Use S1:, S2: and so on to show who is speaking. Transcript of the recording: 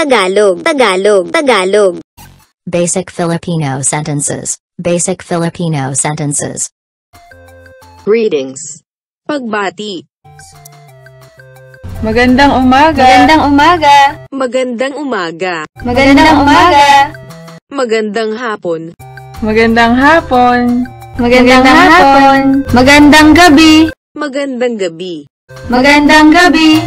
S1: Tagalog, Tagalog, Tagalog.
S2: Basic Filipino sentences. Basic Filipino sentences.
S3: Greetings. Pagbati.
S4: Magandang umaga. Magandang umaga.
S3: Magandang umaga.
S4: Magandang umaga.
S3: Magandang hapon.
S4: Magandang hapon. Magandang hapon. Magandang gabi.
S3: Magandang gabi.
S4: Magandang gabi.